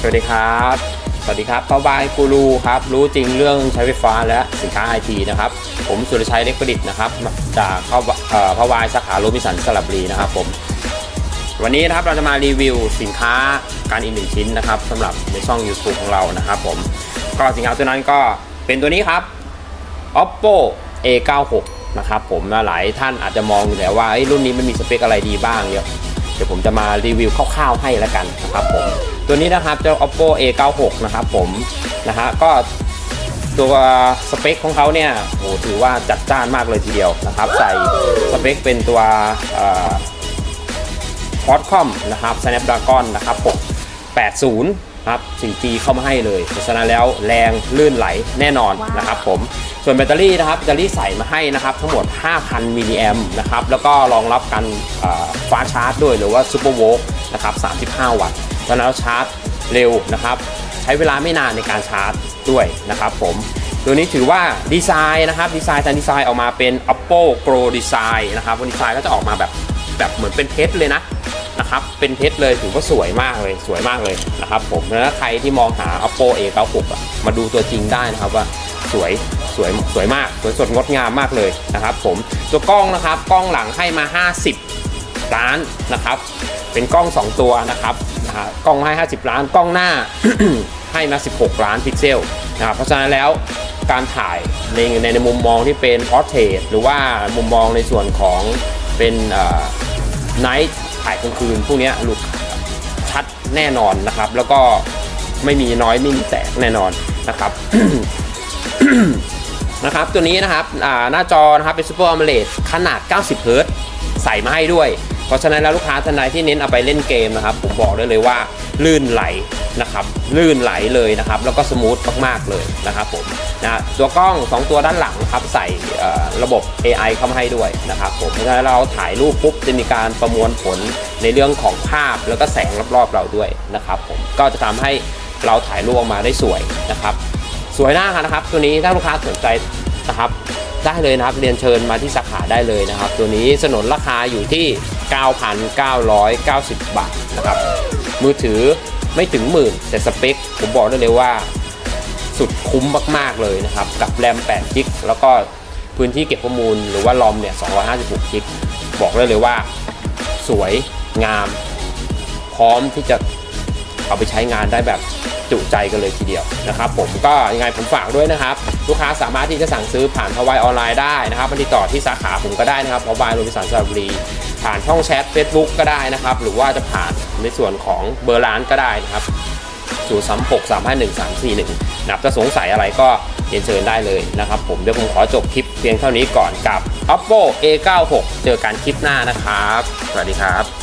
สวัสดีครับ สวัสดีครับป้าบายกูรูครับ รู้จริงเรื่องใช้ไฟฟ้าและสินค้าไอทีนะครับ ผมสุรชัยเล็กประดิษฐ์นะครับ จากเอ่อพ่อวายสาขาโรบิสันสลับบุรีนะครับผมวันนี้นะครับเราจะมารีวิวสินค้าการอีกหนึ่งชิ้นนะครับสำหรับในช่อง YouTube ของเรานะครับผมก็สินค้าตัวนั้นก็เป็นตัวนี้ครับ oppo a96 นะครับผมหลายท่านอาจจะมองอยู่แล้วว่ารุ่นนี้มันมีสเปคอะไรดีบ้างเยวเดี๋ยวผมจะมารีวิวคร่าวๆให้แล้วกันนะครับผมตัวนี้นะครับเจ้า oppo a96 นะครับผมนะฮะก็ตัวสเปคของเขาเนี่ยโหถือว่าจัดจ้านมากเลยทีเดียวนะครับ ใส่สเปคเป็นตัวคอร์ดคอมนะครับ Snapdragon นะครับ680 ครับ 4G เข้ามาให้เลยเพราะฉะนั้นแล้วแรงลื่นไหลแน่นอนนะครับผม ส่วนแบตเตอรี่นะครับแบตเตอรี่ใส่มาให้นะครับทั้งหมด 5,000 มิลลิแอมป์นะครับแล้วก็รองรับการ fast charge ด้วยหรือว่า SUPERVOOC นะครับ 33 วัตต์เพราะฉะนั้นแล้วชาร์จเร็วนะครับ ใช้เวลาไม่นานในการชาร์จด้วยนะครับผมตัวนี้ถือว่าดีไซน์นะครับดีไซน์ทางดีไซน์ออกมาเป็น OPPO Glow Design นะครับ Glow Design ก็จะออกมาแบบแบบเหมือนเป็นเพชรเลยนะนะครับเป็นเพชรเลยถือว่าสวยมากเลยสวยมากเลยนะครับผมแล้วใครที่มองหา OPPO A96 อะมาดูตัวจริงได้นะครับว่าสวย สวยสวยมากสวยสดงดงามมากเลยนะครับ ผมตัวกล้องนะครับกล้องหลังให้มา 50 ล้านนะครับ เป็นกล้อง 2 ตัวนะครับนะฮะกล้องให้ 50 ล้านกล้องหน้าให้มา 16 ล้านพิกเซลนะครับเพราะฉะนั้นแล้วการถ่ายในในในมุมมองที่เป็น portrait หรือว่ามุมมองในส่วนของเป็น night ถ่ายกลางคืนพวกนี้รูปชัดแน่นอนนะครับ แล้วก็ไม่มี noise ไม่มีแตกแน่นอนนะครับ นะครับตัวนี้นะครับหน้าจอนะครับเป็น Super AMOLED ขนาด 90 เฮิรต์ใส่มาให้ด้วย เพราะฉะนั้นแล้วลูกค้าท่านใดที่เน้นเอาไปเล่นเกมนะครับ ผมบอกได้เลยว่าลื่นไหลนะครับลื่นไหลเลยนะครับ แล้วก็ smooth มากๆเลยนะครับผมนะตัวกล้อง 2 ตัวด้านหลังครับใส่ระบบ AI เข้ามาให้ด้วยนะครับผมเพราะฉะนั้นเราถ่ายรูปปุ๊บจะมีการประมวลผลในเรื่องของภาพแล้วก็แสงรอบๆเราด้วยนะครับผมก็จะทำให้เราถ่ายรูปออกมาได้สวยนะครับ สวยมากนะครับ ตัวนี้ถ้าลูกค้าสนใจนะครับได้เลยนะครับเรียนเชิญมาที่สาขาได้เลยนะครับ ตัวนี้สนนราคาอยู่ที่ 9,990 บาทนะครับมือถือไม่ถึงหมื่น แต่สเปค ผมบอกได้เลยว่า สุดคุ้มมาก ๆ เลยนะครับ กับแรม8กิกแล้วก็พื้นที่เก็บข้อมูลหรือว่าลอมเนี่ย 256กิกบอกได้เลยว่า สวยงาม พร้อมที่จะเอาไปใช้งานได้แบบ จุใจกันเลยทีเดียวนะครับผมก็ยังไงผมฝากด้วยนะครับ ลูกค้าสามารถที่จะสั่งซื้อผ่านทวายออนไลน์ได้นะครับมาติดต่อที่สาขาผมก็ได้นะครับทวายโรบินสันสระบุรีผ่านช่องแชท Facebook ก็ได้นะครับ หรือว่าจะผ่านในส่วนของเบอร์ร้านก็ได้นะครับ0 3 6 3 5 1 3 4 1นะครับจะสงสัยอะไรก็เรียนเชิญได้เลยนะครับผมเดี๋ยวผมขอจบคลิปเพียงเท่านี้ก่อนกับ oppo a96 เจอกันคลิปหน้านะครับ สวัสดีครับ